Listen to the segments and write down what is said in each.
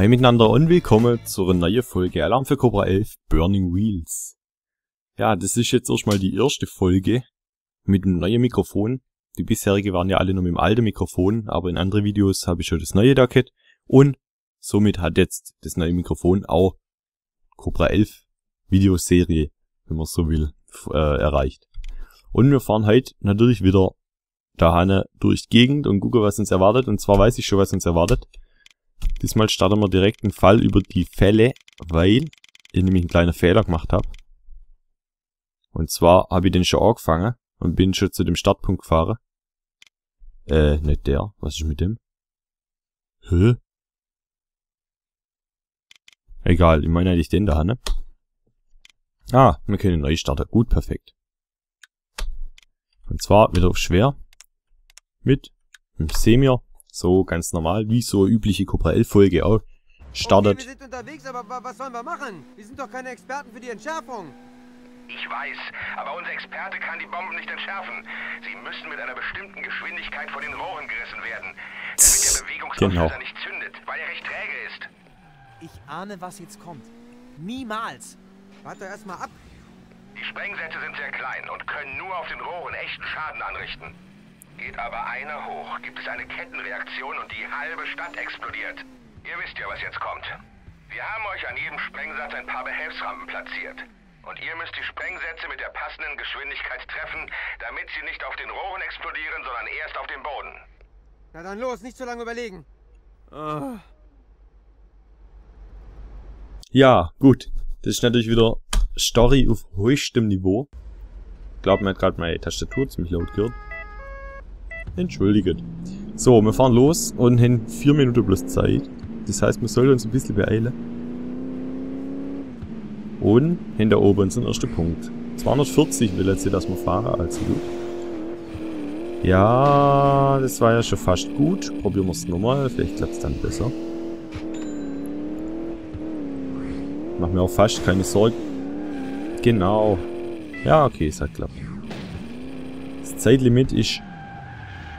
Hi miteinander und willkommen zur neuen Folge Alarm für Cobra 11 Burning Wheels. Ja, das ist jetzt erstmal die erste Folge mit einem neuen Mikrofon. Die bisherige waren ja alle nur mit dem alten Mikrofon, aber in anderen Videos habe ich schon das neue gehabt und somit hat jetzt das neue Mikrofon auch Cobra 11 Videoserie, wenn man so will, äh, erreicht. Und wir fahren heute natürlich wieder da durch die Gegend und gucken, was uns erwartet. Und zwar weiß ich schon, was uns erwartet. Diesmal starten wir direkt einen Fall über die Fälle, weil ich nämlich einen kleinen Fehler gemacht habe. Und zwar habe ich den schon angefangen und bin schon zu dem Startpunkt gefahren. Äh, nicht der. Was ist mit dem? Hä? Egal, ich meine eigentlich den da, ne? Ah, wir können neu starten. Gut, perfekt. Und zwar wieder auf schwer. Mit einem Semir so ganz normal, wie so übliche Cobra 11 Folge auch startet. Okay, wir sind unterwegs, aber was sollen wir machen? Wir sind doch keine Experten für die Entschärfung. Ich weiß, aber unser Experte kann die Bomben nicht entschärfen. Sie müssen mit einer bestimmten Geschwindigkeit vor den Rohren gerissen werden, damit der Bewegungsauslöser genau. nicht zündet, weil er recht träge ist. Ich ahne, was jetzt kommt. Niemals. Warte erst mal ab. Die Sprengsätze sind sehr klein und können nur auf den Rohren echten Schaden anrichten. Geht aber einer hoch, gibt es eine Kettenreaktion und die halbe Stadt explodiert. Ihr wisst ja, was jetzt kommt. Wir haben euch an jedem Sprengsatz ein paar Behelfsrampen platziert. Und ihr müsst die Sprengsätze mit der passenden Geschwindigkeit treffen, damit sie nicht auf den Rohren explodieren, sondern erst auf dem Boden. Na dann los, nicht so lange überlegen. Uh. Ja, gut. Das ist natürlich wieder Story auf höchstem Niveau. Ich glaube, man hat gerade meine Tastatur ziemlich laut gehört. Entschuldigt. So, wir fahren los und haben 4 Minuten plus Zeit. Das heißt, wir sollten uns ein bisschen beeilen. Und haben da oben unseren ersten Punkt. 240 will jetzt, dass wir fahren, also gut. Ja, das war ja schon fast gut. Probieren wir es nochmal, vielleicht klappt es dann besser. Mach mir auch fast keine Sorgen. Genau. Ja, okay, es hat klappt. Das Zeitlimit ist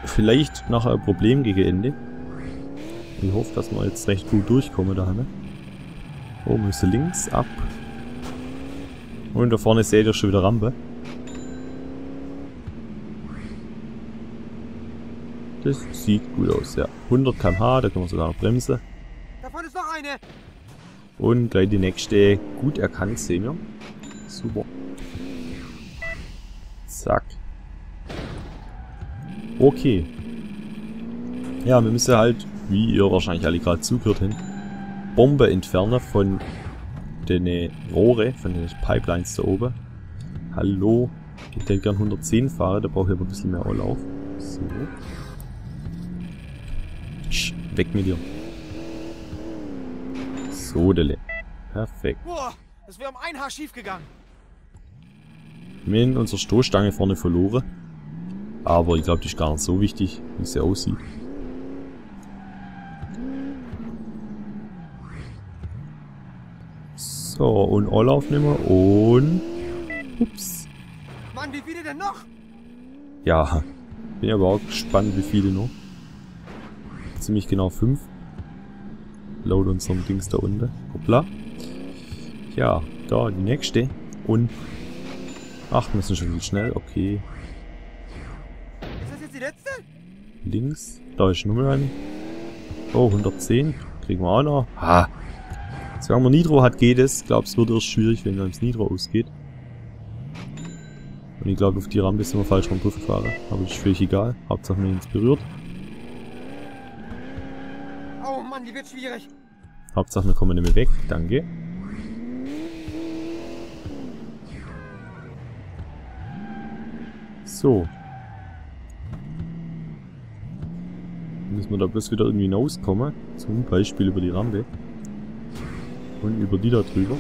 vielleicht nachher ein Problem gegen Ende. Ich hoffe, dass wir jetzt recht gut durchkommen da. Ne? Oh, müssen links ab. Und da vorne seht ihr schon wieder Rampe. Das sieht gut aus, ja. 100 km/h, da können wir sogar noch bremsen. Davon ist noch eine. Und gleich die nächste gut erkannt sehen wir. Super. Zack. Okay. Ja, wir müssen halt, wie ihr wahrscheinlich alle gerade zugehört habt, Bombe entfernen von den Rohre, von den Pipelines da oben. Hallo. Ich hätte gern 110 fahren, da brauche ich aber ein bisschen mehr Anlauf. So. Sch, weg mit dir. So, Dele. Perfekt. Boah, das wäre um ein Haar schief gegangen. Wir haben unsere Stoßstange vorne verloren. Aber ich glaube, die ist gar nicht so wichtig, wie sie aussieht. So, und Olaf nehmen wir und... Ups. Mann, wie viele denn noch? Ja, bin aber auch gespannt, wie viele noch. Ziemlich genau fünf. Laut unserem Dings da unten. Hoppla. Ja, da die nächste. Und... Ach, wir sind schon schnell. Okay Links. Da ist Nummer ein. Oh, 110. Kriegen wir auch noch. Ha. Solange man Nitro hat, geht es. Ich glaube, es wird erst schwierig, wenn dann das Nitro ausgeht. Und ich glaube, auf die Rampe sind wir falsch rum gefahren. Aber das ist völlig egal. Hauptsache, wir uns berührt. Oh Mann, die wird schwierig. Hauptsache, wir kommen nicht mehr weg. Danke. So, müssen wir da bloß wieder irgendwie hinauskommen. Zum Beispiel über die Rampe. Und über die da drüber.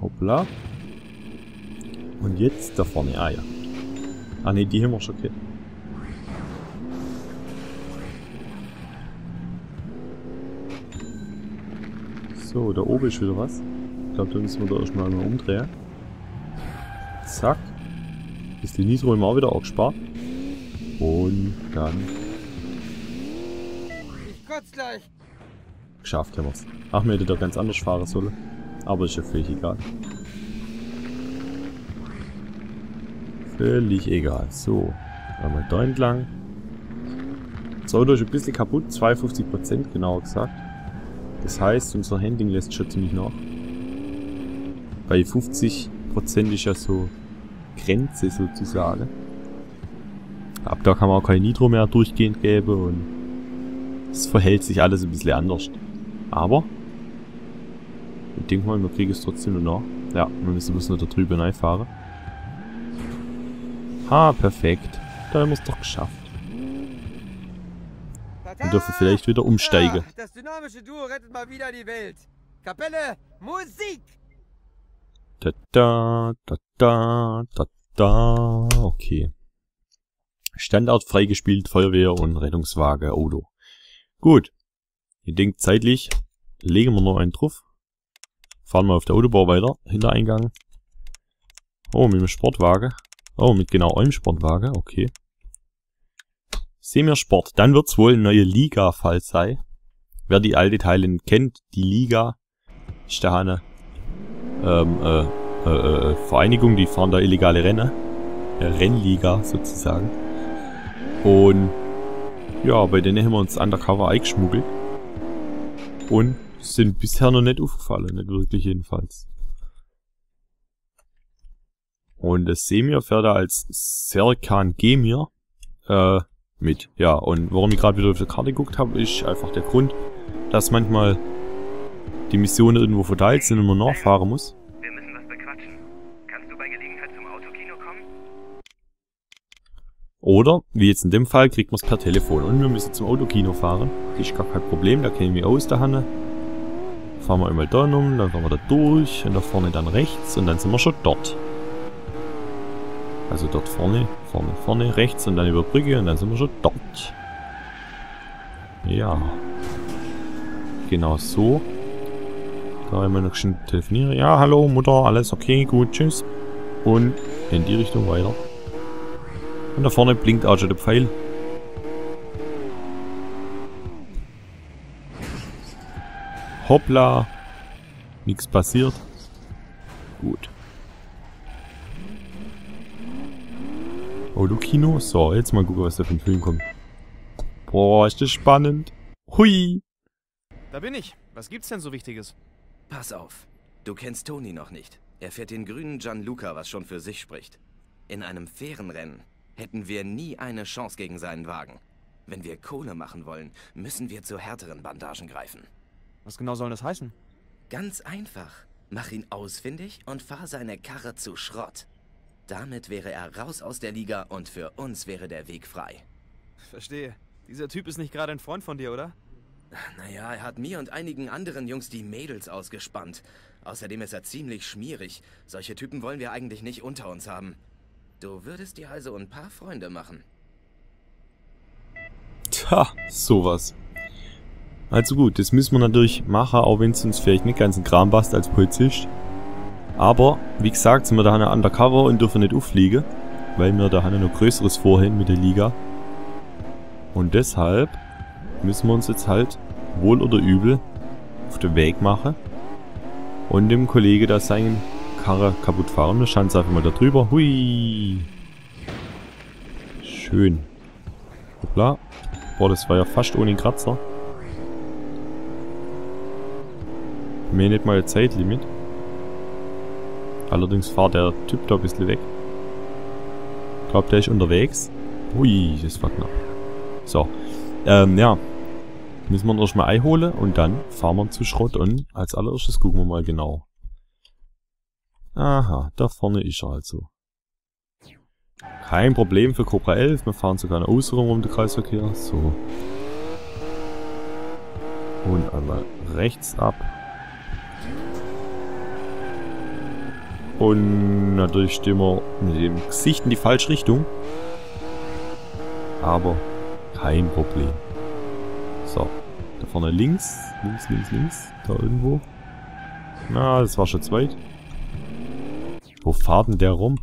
Hoppla. Und jetzt da vorne. Ah ja. Ah ne, die haben wir schon gehabt. So, da oben ist wieder was. Ich glaube, da müssen wir da erstmal mal umdrehen. Zack. Ist die Nitro immer auch wieder auch gespart. Und dann gleich. Geschafft haben wir's. Ach, wir hätten doch ganz anders fahren sollen. Aber ist ja völlig egal. Völlig egal. So. Einmal da entlang. Das Auto ist ein bisschen kaputt. 52% genauer gesagt. Das heißt, unser Handling lässt schon ziemlich nach. Bei 50% ist ja so Grenze sozusagen. Ab da kann man auch kein Nitro mehr durchgehend geben und es verhält sich alles ein bisschen anders. Aber ich denke mal, wir kriegen es trotzdem noch nach. Ja, wir müssen bloß noch da drüben reinfahren. Ha, perfekt. Da haben wir es doch geschafft. Wir dürfen vielleicht wieder umsteigen. Das dynamische Duo rettet mal wieder die Welt. Kapelle, Musik! Da da, da da, da da. Okay. Standard freigespielt, Feuerwehr und Rettungswagen, Auto. Gut. Ich denke zeitlich legen wir noch einen drauf. Fahren wir auf der Autobahn weiter. Hintereingang. Oh, mit dem Sportwagen. Oh, mit genau einem Sportwagen. Okay. Sehen wir Sport. Dann wird es wohl eine neue Liga-Fall sein. Wer die alte Teile kennt, die Liga ist da eine ähm, äh, äh, äh, Vereinigung, die fahren da illegale Rennen. Rennliga sozusagen. Und ja, bei denen haben wir uns undercover eingeschmuggelt. Und sind bisher noch nicht aufgefallen, nicht wirklich jedenfalls. Und das Semir fährt da als Serkan Gemir äh, mit. Ja, und warum ich gerade wieder auf die Karte geguckt habe, ist einfach der Grund, dass manchmal die Missionen irgendwo verteilt sind und man nachfahren muss. Wir müssen was bequatschen. Kannst du bei Gelegenheit zum Autokino kommen? Oder, wie jetzt in dem Fall, kriegt man es per Telefon. Und wir müssen zum Autokino fahren. Das ist gar kein Problem, da kenne ich mich aus, da Hanne. Fahren wir einmal da um, dann fahren wir da durch und da vorne dann rechts und dann sind wir schon dort. Also dort vorne, vorne, vorne, rechts und dann über Brücke und dann sind wir schon dort. Ja. Genau so. Da einmal noch schon telefonieren. Ja, hallo Mutter, alles okay, gut, tschüss. Und in die Richtung weiter. Und da vorne blinkt auch schon der Pfeil. Hoppla. Nichts passiert. Gut. Autokino. So, jetzt mal gucken, was da für ein Film kommt. Boah, ist das spannend. Hui. Da bin ich. Was gibt's denn so Wichtiges? Pass auf. Du kennst Toni noch nicht. Er fährt den grünen Gianluca, was schon für sich spricht. In einem fairen Rennen hätten wir nie eine Chance gegen seinen Wagen. Wenn wir Kohle machen wollen, müssen wir zu härteren Bandagen greifen. Was genau soll das heißen? Ganz einfach. Mach ihn ausfindig und fahr seine Karre zu Schrott. Damit wäre er raus aus der Liga und für uns wäre der Weg frei. Verstehe. Dieser Typ ist nicht gerade ein Freund von dir, oder? Naja, er hat mir und einigen anderen Jungs die Mädels ausgespannt. Außerdem ist er ziemlich schmierig. Solche Typen wollen wir eigentlich nicht unter uns haben. Du würdest dir also ein paar Freunde machen. Tja, sowas. Also gut, das müssen wir natürlich machen, auch wenn es uns vielleicht nicht ganz ein Kram passt als Polizist. Aber, wie gesagt, sind wir da undercover und dürfen nicht auffliegen, weil wir da noch Größeres vorhin mit der Liga. Und deshalb müssen wir uns jetzt halt, wohl oder übel, auf den Weg machen und dem Kollege da seinen Karre kaputt fahren. Wir schauen jetzt einfach mal da drüber. Hui! Schön. Hoppla. Boah, das war ja fast ohne Kratzer. Mir nicht mal ein Zeitlimit. Allerdings fahrt der Typ da ein bisschen weg. Ich glaube, der ist unterwegs. Hui, das war knapp. So. Ähm, ja. Müssen wir erstmal Ei holen und dann fahren wir zu Schrott und als allererstes gucken wir mal genau. Aha, da vorne ist er also. Kein Problem für Cobra 11, wir fahren sogar eine Außerung um den Kreisverkehr. So. Und einmal rechts ab. Und natürlich stehen wir mit dem Gesicht in die falsche Richtung. Aber kein Problem. So. Da vorne links. Links, links, links. Da irgendwo. Na, das war schon zu weit. Wo fahrt denn der rum?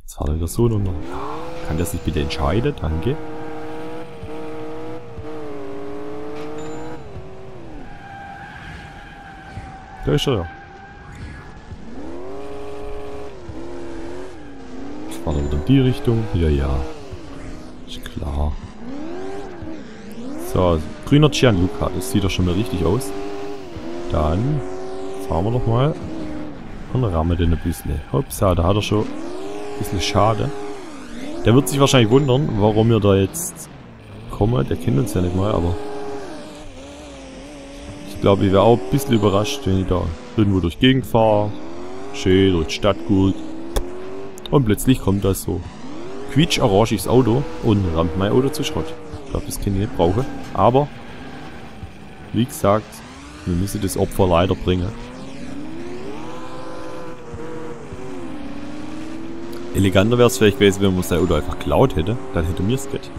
Jetzt fahrt er wieder so runter. Kann der sich bitte entscheiden? Danke. Da ist er ja. Jetzt fahren wir wieder in die Richtung. Ja, ja. Ist klar. So, grüner Gianluca. Das sieht doch schon mal richtig aus. Dann fahren wir doch mal und rammen den ein bisschen. Hopsa, da hat er schon ein bisschen schade. Der wird sich wahrscheinlich wundern, warum wir da jetzt kommen. Der kennt uns ja nicht mal, aber ich glaube, ich wäre auch ein bisschen überrascht, wenn ich da irgendwo durch die Gegend fahre. Schön durch die Stadt gut. Und plötzlich kommt das so quietsch-oranges Auto und rammt mein Auto zu Schrott. Ich glaube, das kann ich nicht brauchen. Aber, wie gesagt, wir müssen das Opfer leider bringen. Eleganter wäre es vielleicht gewesen, wenn man sein Auto einfach klaut hätte. Dann hätte mir es geht.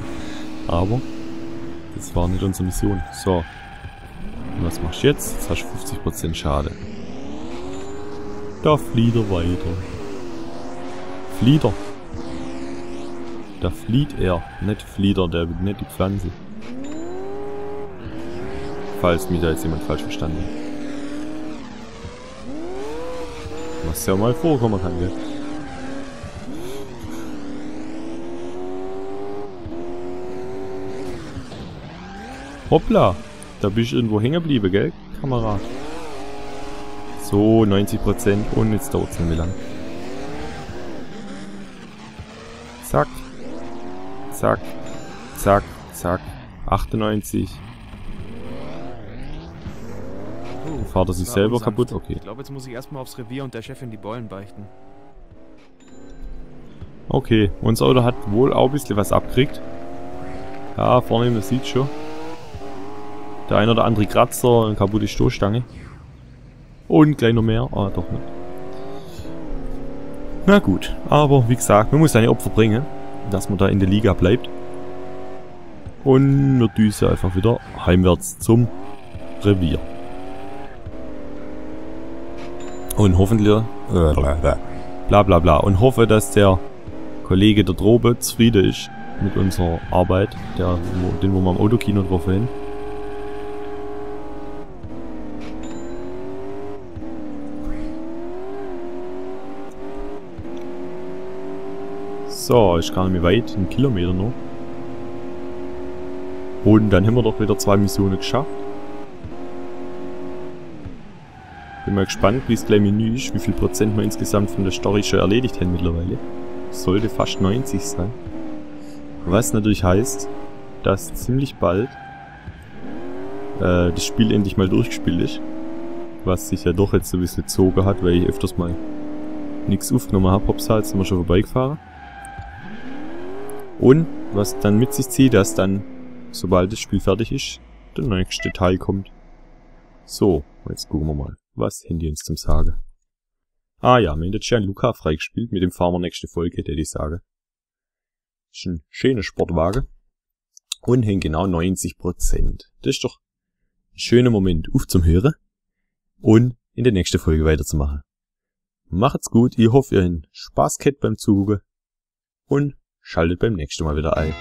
Aber, das war nicht unsere Mission. So. Und was machst du jetzt? Jetzt hast du 50% Schade. Da flieht er weiter. Flieht er. Da flieht er. Nicht flieht er, der nicht die Pflanze. Falls mich da jetzt jemand falsch verstanden hat. Was ja mal vorkommen kann, gell? Hoppla! Da bist du irgendwo hängen geblieben, gell, Kamerad? So, 90% und jetzt dauert es nicht mehr lang. Zack. Zack. Zack. Zack. 98. Puh, Fahrt er sich selber unsanft. kaputt? Okay. Ich glaube, jetzt muss ich erstmal aufs Revier und der Chefin die Beulen beichten. Okay, unser Auto hat wohl auch ein bisschen was abgekriegt. Ja, vorne, man sieht schon. Der eine oder andere Kratzer, eine kaputte Stoßstange. Und gleich noch mehr. Ah, doch nicht. Na gut, aber wie gesagt, man muss seine Opfer bringen, dass man da in der Liga bleibt. Und wir düsen einfach wieder heimwärts zum Revier. Und hoffentlich... Bla bla bla. Und hoffe, dass der Kollege der Drobe zufrieden ist mit unserer Arbeit, der, den wo wir am Autokino drauf hin. So, ist gar nicht mehr weit, ein Kilometer noch. Und dann haben wir doch wieder zwei Missionen geschafft. Bin mal gespannt, wie es gleich Menü ist, wie viel Prozent wir insgesamt von der Story schon erledigt haben mittlerweile. Sollte fast 90 sein. Was natürlich heißt, dass ziemlich bald äh, das Spiel endlich mal durchgespielt ist. Was sich ja doch jetzt so ein bisschen gezogen hat, weil ich öfters mal nichts aufgenommen habe. Hoppsa, jetzt sind wir schon vorbeigefahren. Und was dann mit sich zieht, dass dann, sobald das Spiel fertig ist, der nächste Teil kommt. So, jetzt gucken wir mal, was haben die uns zum Sagen. Ah ja, wir haben den Gianluca freigespielt, mit dem wir nächste Folge, der ich sage. Ist ein schöner Sportwagen. Und haben genau 90%. Das ist doch ein schöner Moment, auf zum Hören. Und in der nächsten Folge weiterzumachen. Macht's gut, ich hoffe, ihr habt Spaß gehabt beim Zugucken. Und schaltet beim nächsten Mal wieder ein.